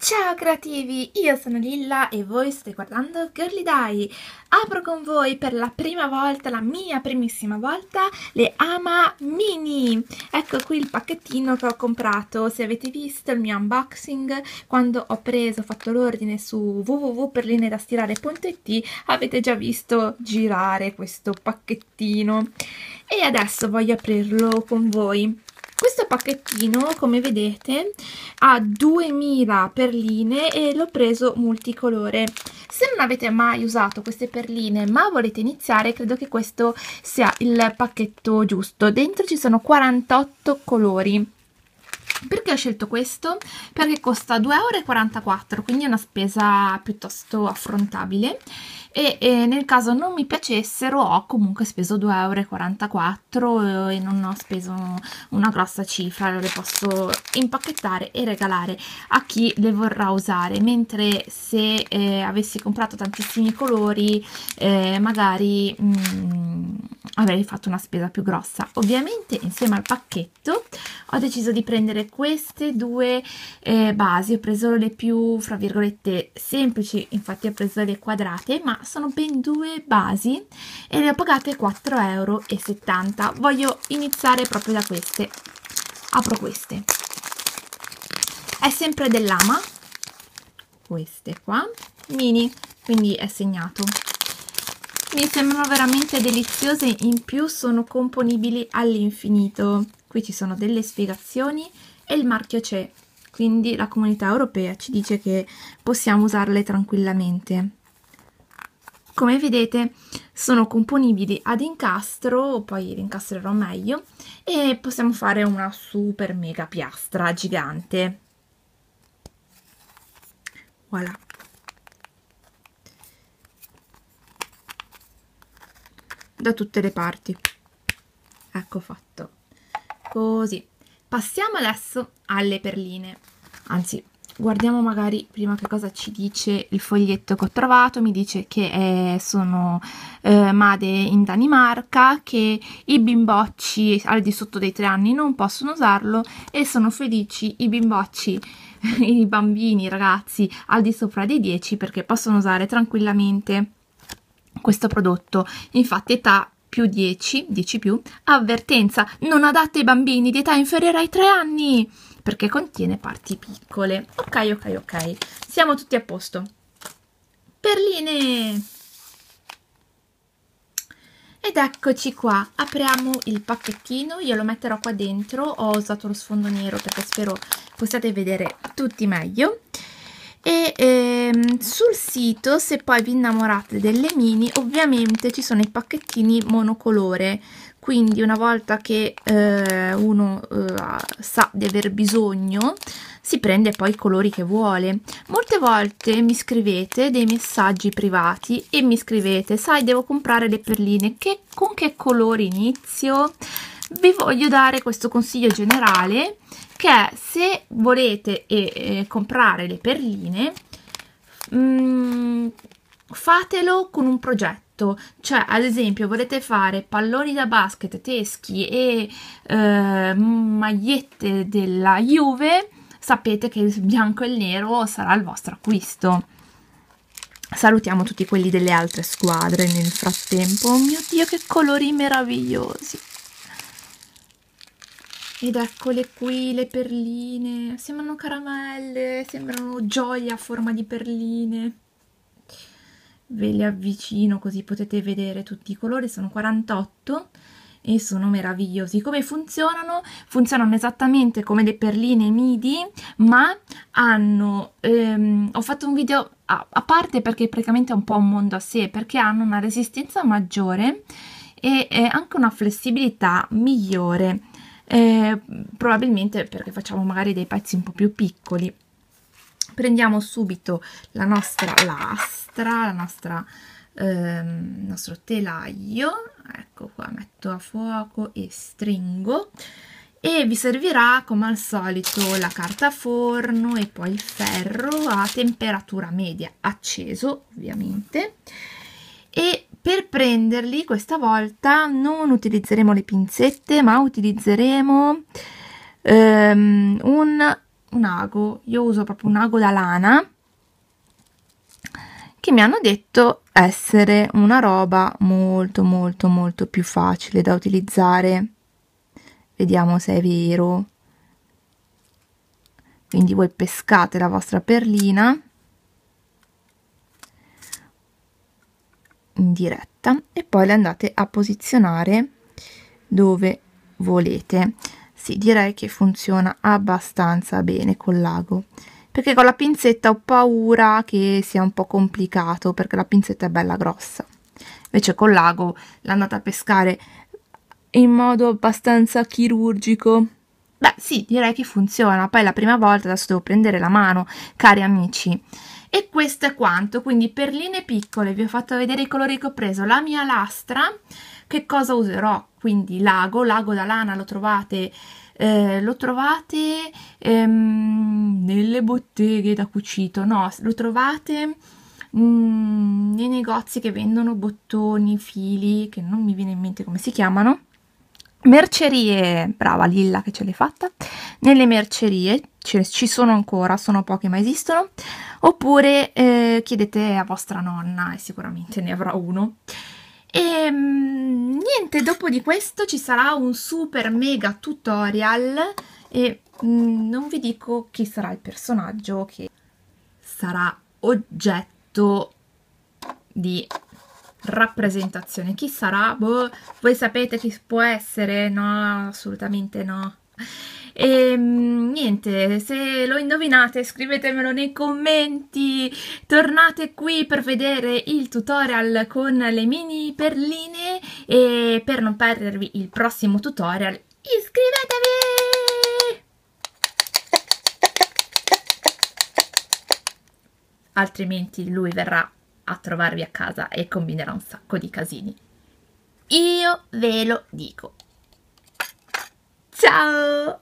Ciao creativi, io sono Lilla e voi state guardando Girly Die. Apro con voi per la prima volta, la mia primissima volta, le Ama Mini. Ecco qui il pacchettino che ho comprato. Se avete visto il mio unboxing, quando ho preso, ho fatto l'ordine su www.perlinedastirare.it, avete già visto girare questo pacchettino. E adesso voglio aprirlo con voi. Questo pacchettino, come vedete, ha 2000 perline e l'ho preso multicolore. Se non avete mai usato queste perline ma volete iniziare, credo che questo sia il pacchetto giusto. Dentro ci sono 48 colori. Perché ho scelto questo? Perché costa 2,44 euro, quindi è una spesa piuttosto affrontabile e, e nel caso non mi piacessero ho comunque speso 2,44 euro e non ho speso una grossa cifra, le posso impacchettare e regalare a chi le vorrà usare, mentre se eh, avessi comprato tantissimi colori eh, magari mh, mm, avrei fatto una spesa più grossa. Ovviamente insieme al pacchetto ho deciso di prendere queste due eh, basi, ho preso le più fra virgolette semplici, infatti ho preso le quadrate, ma sono ben due basi e le ho pagate 4,70 euro. Voglio iniziare proprio da queste. Apro queste. È sempre dell'Ama, queste qua, mini, quindi è segnato. Mi sembrano veramente deliziose, in più sono componibili all'infinito. Qui ci sono delle spiegazioni e il marchio c'è, quindi la comunità europea ci dice che possiamo usarle tranquillamente. Come vedete sono componibili ad incastro, poi li incastrerò meglio, e possiamo fare una super mega piastra gigante. Voilà. Da tutte le parti. Ecco fatto. Così. Passiamo adesso alle perline. Anzi, guardiamo magari prima che cosa ci dice il foglietto che ho trovato mi dice che eh, sono eh, made in Danimarca che i bimbocci al di sotto dei tre anni non possono usarlo e sono felici i bimbocci i bambini, i ragazzi al di sopra dei 10 perché possono usare tranquillamente questo prodotto infatti età più 10, 10 più, avvertenza, non adatte ai bambini di età inferiore ai 3 anni perché contiene parti piccole. Ok, ok, ok. Siamo tutti a posto. Perline! Ed eccoci qua, apriamo il pacchettino, io lo metterò qua dentro, ho usato lo sfondo nero perché spero possiate vedere tutti meglio e ehm, sul sito se poi vi innamorate delle mini ovviamente ci sono i pacchettini monocolore. Quindi una volta che eh, uno eh, sa di aver bisogno si prende poi i colori che vuole. Molte volte mi scrivete dei messaggi privati e mi scrivete sai devo comprare le perline. Che, con che colori inizio? Vi voglio dare questo consiglio generale è se volete eh, eh, comprare le perline mh, mm, fatelo con un progetto. Cioè ad esempio volete fare palloni da basket teschi e eh, magliette della Juve sapete che il bianco e il nero sarà il vostro acquisto. Salutiamo tutti quelli delle altre squadre nel frattempo. Oh mio dio che colori meravigliosi ed eccole qui le perline, sembrano caramelle, sembrano gioia a forma di perline. Ve le avvicino così potete vedere tutti i colori, sono 48 e sono meravigliosi. Come funzionano? Funzionano esattamente come le perline midi, ma hanno... Ehm, ho fatto un video a, a parte perché praticamente è un po' un mondo a sé, perché hanno una resistenza maggiore e anche una flessibilità migliore eh, probabilmente perché facciamo magari dei pezzi un po' più piccoli. Prendiamo subito la nostra lastra la nostra ehm, il nostro telaio. Ecco qua metto a fuoco e stringo. E vi servirà come al solito la carta forno e poi il ferro a temperatura media acceso ovviamente. E per prenderli questa volta non utilizzeremo le pinzette ma utilizzeremo um, un un ago. Io uso proprio un ago da lana che mi hanno detto essere una roba molto molto molto più facile da utilizzare. Vediamo se è vero. Quindi voi pescate la vostra perlina in diretta e poi le andate a posizionare dove volete. Sì direi che funziona abbastanza bene col lago perché con la pinzetta ho paura che sia un po' complicato perché la pinzetta è bella grossa. Invece col lago l'andate a pescare in modo abbastanza chirurgico. Beh sì direi che funziona. Poi la prima volta adesso devo prendere la mano cari amici e questo è quanto. Quindi perline piccole vi ho fatto vedere i colori che ho preso. La mia lastra che cosa userò? Quindi lago. Lago da lana lo trovate eh, lo trovate ehm, nelle botteghe da cucito. No lo trovate mm, nei negozi che vendono bottoni fili che non mi viene in mente come si chiamano mercerie brava Lilla che ce l'hai fatta. Nelle mercerie ci sono ancora sono poche ma esistono. Oppure eh, chiedete a vostra nonna e sicuramente ne avrà uno. E ehm, niente dopo di questo ci sarà un super mega tutorial e mm, non vi dico chi sarà il personaggio che sarà oggetto di rappresentazione. Chi sarà? Boh, voi sapete chi può essere? No, assolutamente no. E ehm, niente, se lo indovinate scrivetemelo nei commenti, tornate qui per vedere il tutorial con le mini perline e per non perdervi il prossimo tutorial iscrivetevi! Altrimenti lui verrà a trovarvi a casa e combinerà un sacco di casini. Io ve lo dico. Ciao!